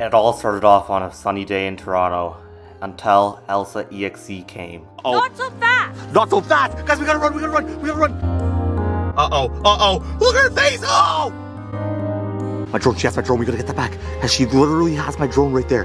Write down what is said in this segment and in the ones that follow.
It all started off on a sunny day in Toronto until Elsa EXE came. Oh, Not so fast! not so fast! Guys, we gotta run, we gotta run, we gotta run! Uh-oh, uh-oh, look at her face, oh! My drone, she has my drone, we gotta get that back. And she literally has my drone right there.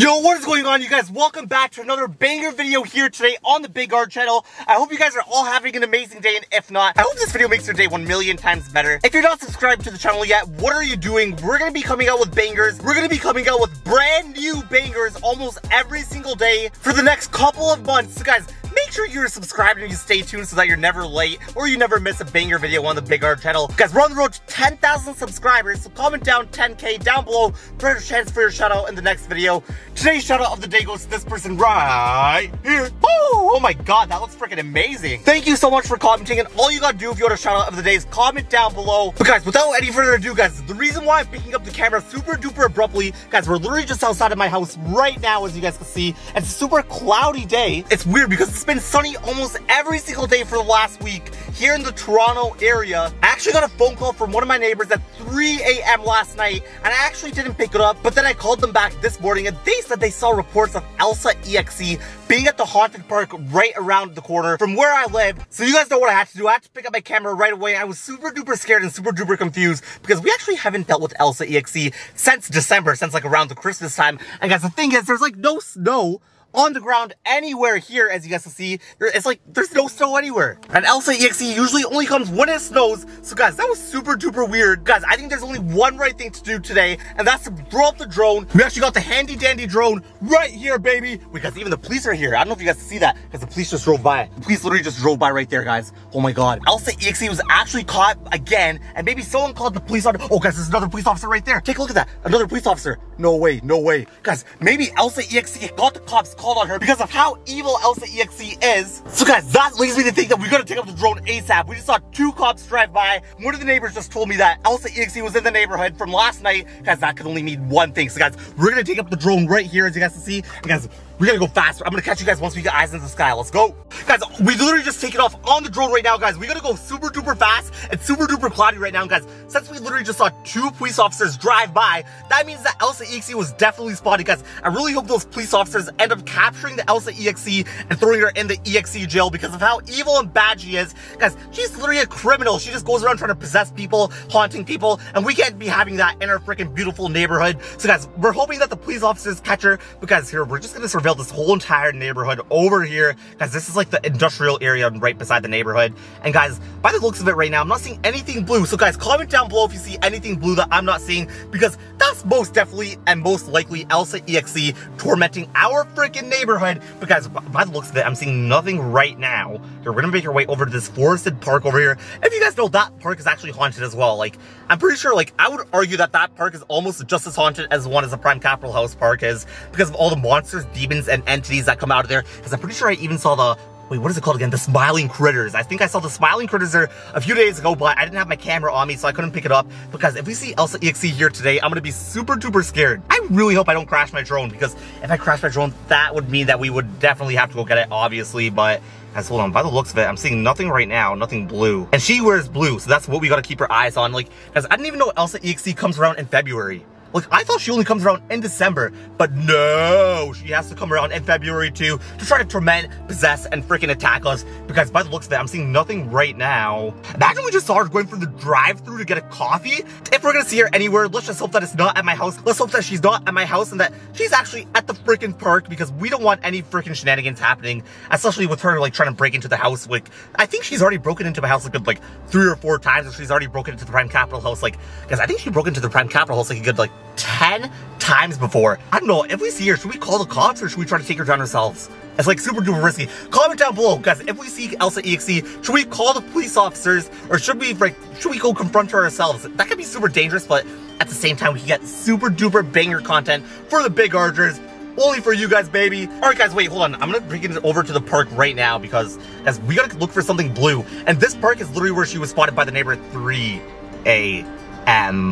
Yo, what is going on, you guys? Welcome back to another banger video here today on the Big Arj channel. I hope you guys are all having an amazing day, and if not, I hope this video makes your day one million times better. If you're not subscribed to the channel yet, what are you doing? We're gonna be coming out with bangers. We're gonna be coming out with brand new bangers almost every single day for the next couple of months. So guys, make sure you're subscribed and you stay tuned so that you're never late or you never miss a banger video on the Big Arj channel. Guys, we're on the road to 10,000 subscribers, so comment down 10k down below for a chance for your shout out in the next video. Today's shout out of the day goes to this person right here. Oh, oh my god, that looks freaking amazing. Thank you so much for commenting and all you gotta do if you want a shout out of the day is comment down below. But guys, without any further ado, guys, the reason why I'm picking up the camera super duper abruptly, guys, we're literally just outside of my house right now as you guys can see. It's a super cloudy day. It's weird because it's been sunny almost every single day for the last week here in the Toronto area. I actually got a phone call from one of my neighbors at 3 a.m. last night and I actually didn't pick it up, but then I called them back this morning and they said they saw reports of Elsa EXE being at the haunted park right around the corner from where I live. So you guys know what I had to do. I had to pick up my camera right away. I was super duper scared and super duper confused because we actually haven't dealt with Elsa EXE since December, since like around the Christmas time. And guys, the thing is, there's like no snow on the ground anywhere here, as you guys can see. It's like, there's no snow anywhere. And Elsa EXE usually only comes when it snows. So guys, that was super duper weird. Guys, I think there's only one right thing to do today, and that's to throw up the drone. We actually got the handy dandy drone right here, baby. Because even the police are here. I don't know if you guys can see that, because the police just drove by. The police literally just drove by right there, guys. Oh my God. Elsa EXE was actually caught again, and maybe someone called the police on. Oh guys, there's another police officer right there. Take a look at that. Another police officer. No way, no way. Guys, maybe Elsa EXE got the cops called on her because of how evil Elsa EXE is. So guys, that leads me to think that we gotta take up the drone ASAP. We just saw two cops drive by. One of the neighbors just told me that Elsa EXE was in the neighborhood from last night. Guys, that could only mean one thing. So guys, we're gonna take up the drone right here as you guys can see. And guys, we gotta go faster. I'm gonna catch you guys once we get eyes in the sky. Let's go. Guys, we literally just take it off on the drone right now, guys. We gotta go super duper fast and super duper cloudy right now, guys. Since we literally just saw two police officers drive by, that means that Elsa EXE was definitely spotted, guys. I really hope those police officers end up capturing the Elsa EXE and throwing her in the EXE jail because of how evil and bad she is. Guys, she's literally a criminal. She just goes around trying to possess people, haunting people, and we can't be having that in our freaking beautiful neighborhood. So guys, we're hoping that the police officers catch her because here, we're just gonna surveil this whole entire neighborhood over here. Guys, this is like the industrial area right beside the neighborhood. And guys, by the looks of it right now, I'm not seeing anything blue. So guys, comment down below if you see anything blue that I'm not seeing because that's most definitely and most likely Elsa EXE tormenting our freaking neighborhood. Because by the looks of it, I'm seeing nothing right now. We're gonna make our way over to this forested park over here. If you guys know, that park is actually haunted as well. Like, I'm pretty sure, like, I would argue that that park is almost just as haunted as one as the Prime Capitol House Park is because of all the monsters, demons, and entities that come out of there. Because I'm pretty sure I even saw the Wait, what is it called again? The Smiling Critters. I think I saw the Smiling Critters there a few days ago, but I didn't have my camera on me, so I couldn't pick it up. Because if we see Elsa EXE here today, I'm gonna be super duper scared. I really hope I don't crash my drone, because if I crash my drone, that would mean that we would definitely have to go get it, obviously, but Guys, hold on. By the looks of it, I'm seeing nothing right now, nothing blue. And she wears blue, so that's what we gotta keep our eyes on. Like, guys, I didn't even know Elsa EXE comes around in February. Like, I thought she only comes around in December, but no, she has to come around in February too to try to torment, possess, and freaking attack us because by the looks of it, I'm seeing nothing right now. Imagine we just saw her going through the drive-through to get a coffee. If we're gonna see her anywhere, let's just hope that it's not at my house. Let's hope that she's not at my house and that she's actually at the freaking park because we don't want any freaking shenanigans happening, especially with her like trying to break into the house. Like, I think she's already broken into my house like, like three or four times and she's already broken into the Prime Capitol House. Like, because I think she broke into the Prime Capitol House like a good like 10 times before. I don't know, if we see her, should we call the cops or should we try to take her down ourselves? It's like super duper risky. Comment down below, guys, if we see Elsa EXE, should we call the police officers or should we like, should we go confront her ourselves? That could be super dangerous, but at the same time, we can get super duper banger content for the Big Arjers. Only for you guys, baby. All right, guys, wait, hold on. I'm gonna bring it over to the park right now because, guys, we gotta look for something blue. And this park is literally where she was spotted by the neighbor at 3 a.m.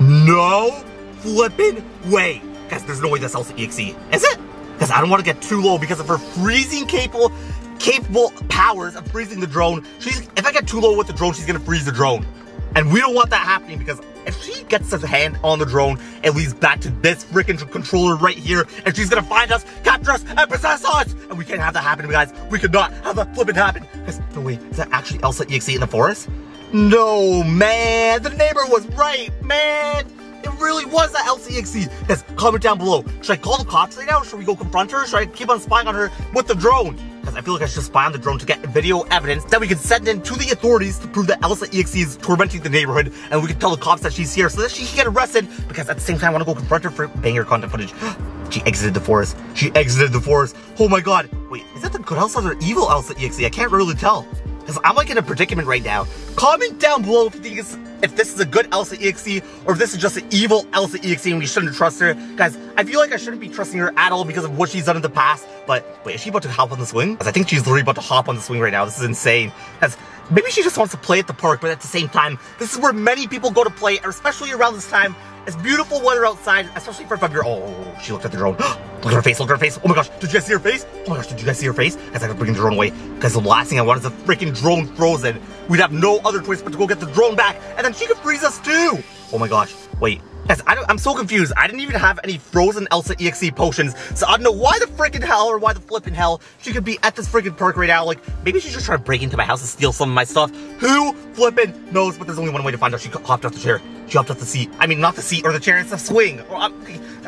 No flipping way. Guys, there's no way that's EXE. Is it? Because I don't want to get too low because of her freezing capable capable powers of freezing the drone. She's if I get too low with the drone, she's gonna freeze the drone. And we don't want that happening because if she gets her hand on the drone, it leads back to this freaking controller right here, and she's gonna find us, capture us, and possess us! And we can't have that happen, guys. We could not have that flipping happen. Because, no way, is that actually Elsa EXE in the forest? No, man, the neighbor was right, man. It really was that EXE. Guys, comment down below. Should I call the cops right now? Should we go confront her? Should I keep on spying on her with the drone? Because I feel like I should spy on the drone to get video evidence that we can send in to the authorities to prove that Elsa EXE is tormenting the neighborhood and we can tell the cops that she's here so that she can get arrested because at the same time I want to go confront her for banger content footage. she exited the forest. She exited the forest. Oh my god. Wait, is that the good Elsa or evil Elsa EXE? I can't really tell. Because I'm like in a predicament right now. Comment down below if you think it's if this is a good Elsa EXE or if this is just an evil Elsa EXE and we shouldn't trust her. Guys, I feel like I shouldn't be trusting her at all because of what she's done in the past. But wait, is she about to hop on the swing? I think she's literally about to hop on the swing right now. This is insane. Because maybe she just wants to play at the park, but at the same time, this is where many people go to play, especially around this time. It's beautiful weather outside, especially for five year old. Oh, she looked at the drone. look at her face, look at her face. Oh my gosh, did you guys see her face? Oh my gosh, did you guys see her face? Guys, I gotta bring the drone away. Because the last thing I want is a freaking drone frozen. We'd have no other choice but to go get the drone back, and then she could freeze us too. Oh my gosh, wait. Guys, I am so confused. I didn't even have any frozen Elsa EXE potions, so I don't know why the freaking hell or why the flipping hell she could be at this freaking park right now. Like, maybe she's just trying to break into my house and steal some of my stuff. Who flipping knows? But there's only one way to find out. She hopped off the chair. She hopped off the seat. I mean, not the seat or the chair, it's the swing. Um,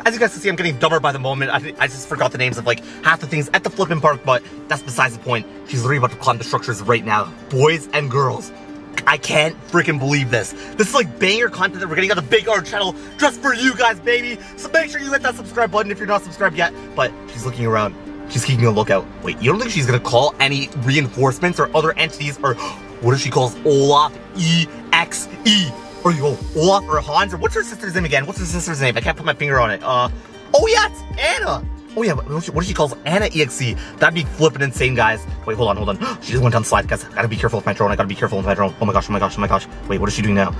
as you guys can see, I'm getting dumber by the moment. I, I just forgot the names of like half the things at the flipping park, but that's besides the point. She's literally about to climb the structures right now. Boys and girls, I can't freaking believe this. This is like banger content that we're getting on the Big Arj channel just for you guys, baby. So make sure you hit that subscribe button if you're not subscribed yet. But she's looking around. She's keeping a lookout. Wait, you don't think she's gonna call any reinforcements or other entities or what if she calls Olaf E-X-E? Or you go Olaf or Hans or what's her sister's name again? What's her sister's name? I can't put my finger on it. Uh, oh yeah, it's Anna. Oh yeah, what if she calls Anna EXE? That'd be flipping insane, guys. Wait, hold on, hold on. she just went down the slide, guys. I gotta be careful with my drone. I gotta be careful with my drone. Oh my gosh, oh my gosh, oh my gosh. Wait, what is she doing now?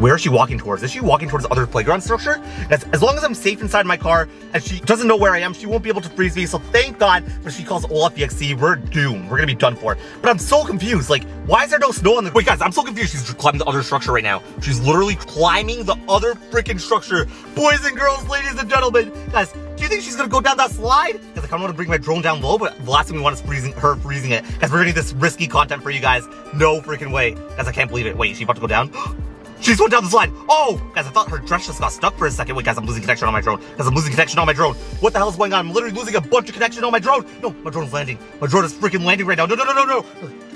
Where is she walking towards? Is she walking towards the other playground structure? As, as long as I'm safe inside my car and she doesn't know where I am, she won't be able to freeze me. So thank God when she calls Olaf EXE, we're doomed. We're gonna be done for. But I'm so confused. Like, why is there no snow on the- Wait guys, I'm so confused. She's climbing the other structure right now. She's literally climbing the other freaking structure. Boys and girls, ladies and gentlemen. Guys, think she's gonna go down that slide? Because I kinda wanna bring my drone down low, but the last thing we want is freezing her freezing it. Because we're getting this risky content for you guys. No freaking way. Guys, I can't believe it. Wait, is she about to go down? She's going down the slide. Oh, guys, I thought her dress just got stuck for a second. Wait, guys, I'm losing connection on my drone. Guys, I'm losing connection on my drone. What the hell is going on? I'm literally losing a bunch of connection on my drone. No, my drone's landing. My drone is freaking landing right now. No, no, no, no, no.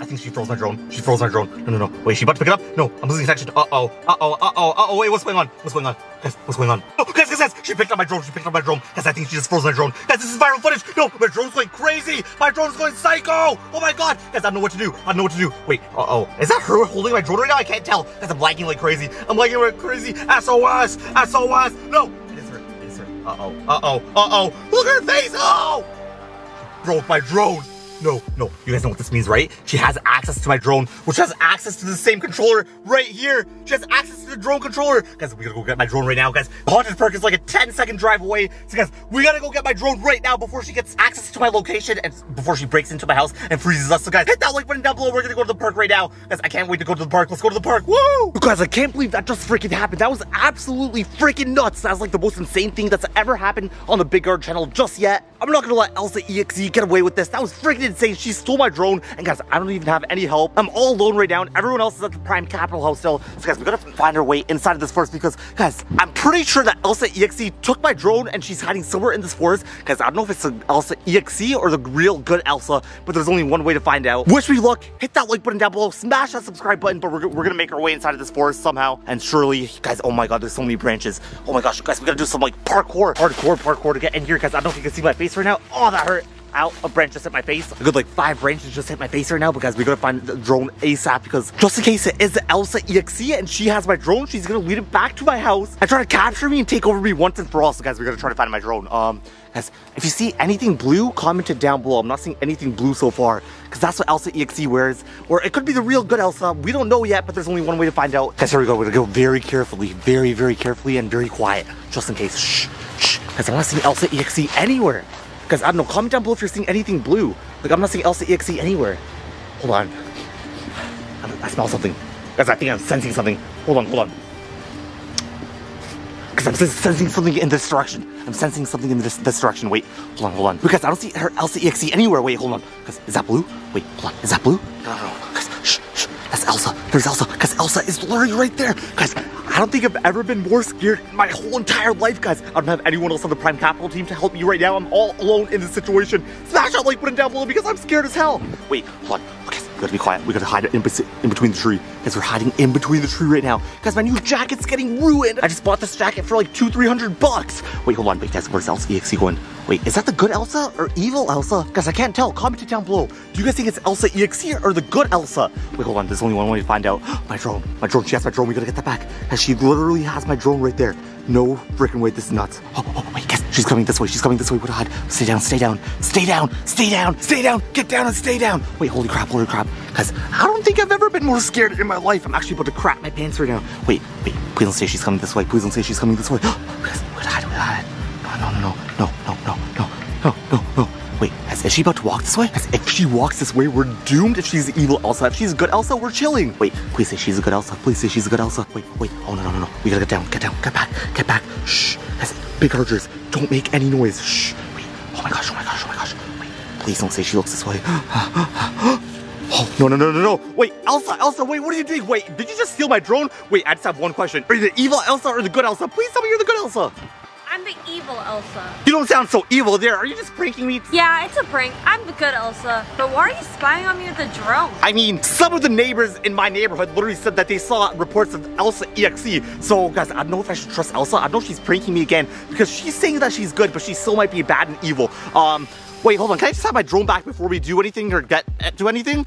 I think she froze my drone. She froze my drone. No, no, no. Wait, she about to pick it up? No, I'm losing connection. Uh-oh. Uh-oh. Uh-oh. Uh-oh. Wait, what's going on? What's going on? Guys, what's going on? Oh, guys, guys, guys. She picked up my drone. She picked up my drone. Guys, I think she just froze my drone. Guys, this is viral footage. No, my drone's going crazy. My drone's going psycho. Oh my god. Guys, I don't know what to do. I don't know what to do. Wait, uh-oh. Is that her holding my drone right now? I can't tell. Guys, I'm lagging like crazy. I'm lagging like crazy. SOS. SOS. No. It is her. It is her. Uh-oh. Uh-oh. Uh-oh. Look at her face. Oh. Broke my drone. No, no, you guys know what this means, right? She has access to my drone, which has access to the same controller right here. She has access to the drone controller. Guys, we gotta go get my drone right now, guys. Haunted Park is like a 10 second drive away. So guys, we gotta go get my drone right now before she gets access to my location and before she breaks into my house and freezes us. So guys, hit that like button down below. We're gonna go to the park right now. Guys, I can't wait to go to the park. Let's go to the park. Woo! Guys, I can't believe that just freaking happened. That was absolutely freaking nuts. That's like the most insane thing that's ever happened on the Big Arj channel just yet. I'm not gonna let Elsa EXE get away with this. That was freaking insane. She stole my drone. And guys, I don't even have any help. I'm all alone right now. And everyone else is at the Prime Capitol House still. So guys, we gotta find our way inside of this forest because, guys, I'm pretty sure that Elsa EXE took my drone and she's hiding somewhere in this forest. Guys, I don't know if it's the Elsa EXE or the real good Elsa, but there's only one way to find out. Wish me luck. Hit that like button down below. Smash that subscribe button. But we're, we're gonna make our way inside of this forest somehow. And surely, guys, oh my god, there's so many branches. Oh my gosh, guys, we gotta do some like parkour, hardcore parkour to get in here. Guys, I don't know if you can see my face right now. Oh, that hurt out. A branch just hit my face. A good like five branches just hit my face right now because we gotta find the drone ASAP because just in case it is Elsa EXE and she has my drone, she's gonna lead it back to my house and try to capture me and take over me once and for all. So guys, we're gonna try to find my drone. Um, guys, if you see anything blue, comment it down below. I'm not seeing anything blue so far because that's what Elsa EXE wears. Or it could be the real good Elsa. We don't know yet, but there's only one way to find out. Guys, here we go. We're gonna go very carefully, very, very carefully and very quiet just in case. Shh, shh. Guys, I'm not seeing Elsa EXE anywhere. Guys, I don't know. Comment down below if you're seeing anything blue. Like, I'm not seeing Elsa EXE anywhere. Hold on. I, I smell something. Guys, I think I'm sensing something. Hold on, hold on. Because I'm sensing something in this direction. I'm sensing something in this, this direction. Wait, hold on, hold on. Because I don't see her Elsa EXE anywhere. Wait, hold on. Because is that blue? Wait, hold on. Is that blue? No, no, no. Guys, shh, shh. That's Elsa. There's Elsa. Because Elsa is literally right there. Guys, I don't think I've ever been more scared in my whole entire life, guys. I don't have anyone else on the Prime Capitol team to help me right now. I'm all alone in this situation. Smash that like button down below because I'm scared as hell. Wait, hold on. Gotta be quiet. We gotta hide in, in between the tree. Guys, we're hiding in between the tree right now. Guys, my new jacket's getting ruined. I just bought this jacket for like two, three hundred bucks. Wait, hold on. Wait, guys, where's Elsa EXE going? Wait, is that the good Elsa or evil Elsa? Guys, I can't tell. Comment it down below. Do you guys think it's Elsa EXE or the good Elsa? Wait, hold on. There's only one way to find out. my drone. My drone. She has my drone. We gotta get that back. And she literally has my drone right there. No freaking way. This is nuts. Oh, oh, oh wait, guys. She's coming this way. She's coming this way. What hide? Stay down. Stay down. Stay down. Stay down. Stay down. Get down and stay down. Wait, holy crap. Holy crap. Guys, I don't think I've ever been more scared in my life. I'm actually about to crap my pants right now. Wait, wait. Please don't say she's coming this way. Please don't say she's coming this way. guys, gotta hide. Gotta hide. No, no, no, no, no, no, no, no, no, no. Is, she about to walk this way? If she walks this way, we're doomed if she's evil Elsa. If she's good Elsa, we're chilling. Wait, please say she's a good Elsa. Please say she's a good Elsa. Wait, wait. Oh, no, no, no, no. We gotta get down. Get down. Get back. Get back. Shh. Guys, Big Arjers. Don't make any noise. Shh. Wait. Oh my gosh. Oh my gosh. Oh my gosh. Wait. Please don't say she looks this way. Oh, no, no, no, no, no. Wait, Elsa, Elsa, wait, what are you doing? Wait, did you just steal my drone? Wait, I just have one question. Are you the evil Elsa or the good Elsa? Please tell me you're the good Elsa. Evil Elsa. You don't sound so evil there. Are you just pranking me? Yeah, it's a prank. I'm the good Elsa. But why are you spying on me with a drone? I mean, some of the neighbors in my neighborhood literally said that they saw reports of Elsa EXE. So, guys, I don't know if I should trust Elsa. I know she's pranking me again because she's saying that she's good, but she still might be bad and evil. Um, wait, hold on. Can I just have my drone back before we do anything or get do anything?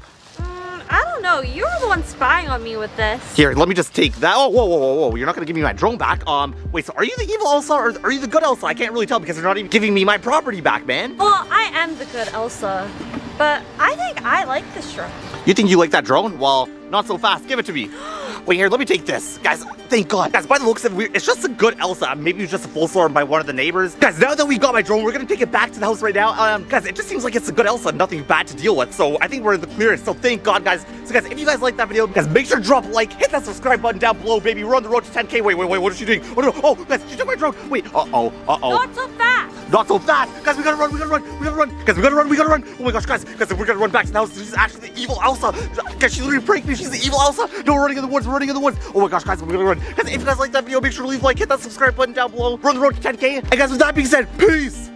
I don't know. You were the one spying on me with this. Here, let me just take that. Oh, whoa, whoa, whoa, whoa. You're not gonna give me my drone back. Um, wait, so are you the evil Elsa or are you the good Elsa? I can't really tell because you're not even giving me my property back, man. Well, I am the good Elsa. But I think I like this drone. You think you like that drone? Well, not so fast. Give it to me. Wait, here, let me take this. Guys, thank God. Guys, by the looks of it, it's just a good Elsa. Maybe it's just a full storm by one of the neighbors. Guys, now that we got my drone, we're gonna take it back to the house right now. Um, guys, it just seems like it's a good Elsa, nothing bad to deal with. So I think we're in the clearest. So thank God, guys. So guys, if you guys like that video, guys, make sure to drop a like, hit that subscribe button down below, baby. We're on the road to 10K. Wait, wait, wait, what is she doing? Oh, no. Oh, guys, she took my drone. Wait, uh-oh, uh-oh. Not so fast. Not so fast! Guys, we gotta run, we gotta run, we gotta run! Guys, we gotta run, we gotta run! Oh my gosh, guys, guys, we're gonna run back to the house. She's actually the evil Elsa! Guys, she literally pranked me, she's the evil Elsa! No, we're running in the woods, we're running in the woods! Oh my gosh, guys, we're gonna run! Guys, if you guys like that video, make sure to leave a like, hit that subscribe button down below. We're on the road to 10k. And guys, with that being said, peace!